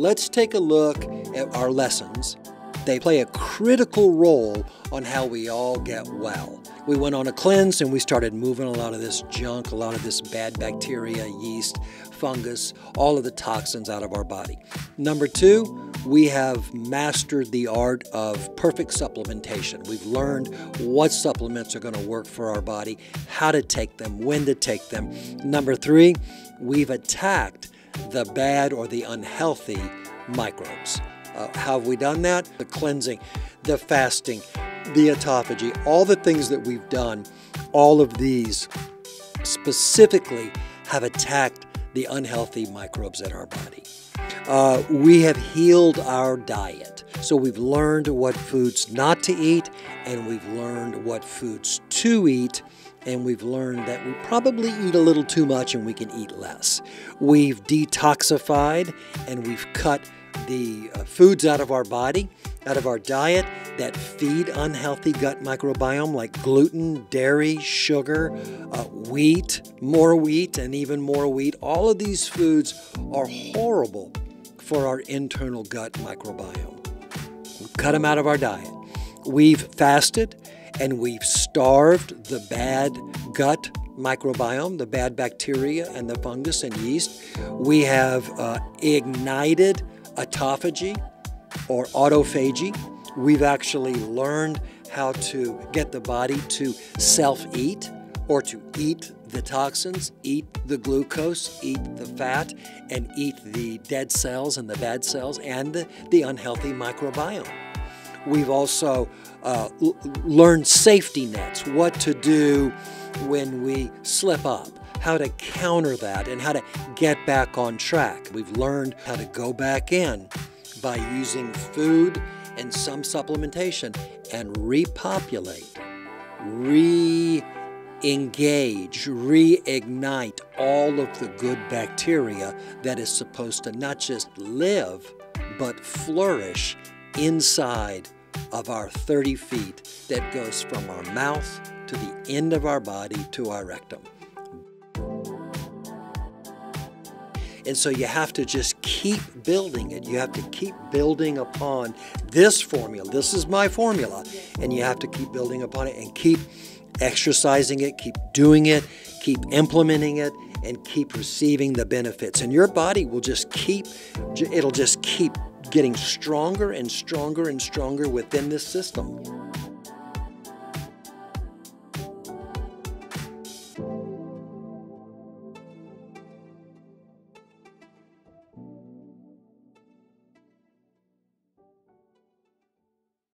let's take a look at our lessons. They play a critical role on how we all get well. We went on a cleanse and we started moving a lot of this junk, a lot of this bad bacteria, yeast, fungus, all of the toxins out of our body. Number two, we have mastered the art of perfect supplementation. We've learned what supplements are going to work for our body, how to take them, when to take them. Number three, we've attacked the bad or the unhealthy microbes. Uh, how have we done that? The cleansing, the fasting, the autophagy, all the things that we've done, all of these specifically have attacked the unhealthy microbes in our body. Uh, we have healed our diet. So we've learned what foods not to eat, and we've learned what foods to eat, and we've learned that we probably eat a little too much and we can eat less. We've detoxified and we've cut the uh, foods out of our body, out of our diet that feed unhealthy gut microbiome, like gluten, dairy, sugar, uh, wheat, more wheat, and even more wheat. All of these foods are horrible for our internal gut microbiome. We cut them out of our diet. We've fasted and we've starved the bad gut microbiome, the bad bacteria and the fungus and yeast. We have uh, ignited autophagy or autophagy. We've actually learned how to get the body to self eat or to eat the toxins, eat the glucose, eat the fat, and eat the dead cells and the bad cells and the, the unhealthy microbiome. We've also uh, learned safety nets, what to do when we slip up, how to counter that, and how to get back on track. We've learned how to go back in by using food and some supplementation and repopulate, re engage, reignite all of the good bacteria that is supposed to not just live, but flourish inside of our 30 feet that goes from our mouth to the end of our body to our rectum. And so you have to just keep building it. You have to keep building upon this formula. This is my formula. And you have to keep building upon it and keep exercising it, keep doing it, keep implementing it, and keep receiving the benefits. And your body will just keep, it'll just keep getting stronger and stronger and stronger within this system.